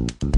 Mm-hmm.